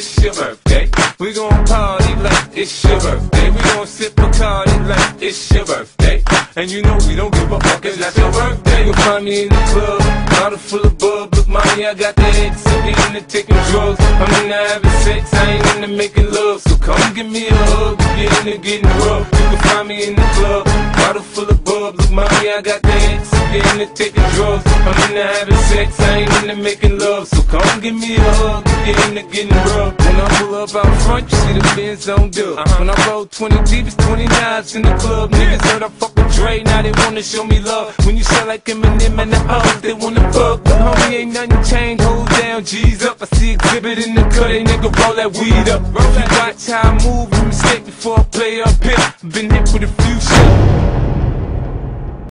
it's your birthday. We gon' party like it's your birthday. We gon' sip a Bacardi like it's your birthday. And you know we don't give a fuck, it's not your birthday. You'll find me in the club, bottle full of bub. Look, mommy, I got the X, I'm into taking drugs. I'm into having sex, I ain't into making love. So come give me a hug, if you're into getting rough. You can find me in the club, bottle full of bub. Look, mommy, I got the X, I'm into taking drugs. I'm into having sex, I ain't into making love. So come give me a hug, you're into getting rough. When I pull up out front, you see the Benz on dub. Uh-huh. When I roll 20 deep, it's 29s in the club. Niggas heard I fuck with Dre, now they wanna show me love. When you sound like Eminem and the O's, they wanna fuck. But homie, ain't nothing changed, hold down, G's up. I see exhibit in the cut, they nigga roll that weed up. Roll that watch how I move, and mistake before I play up here. Been hit with a few shit.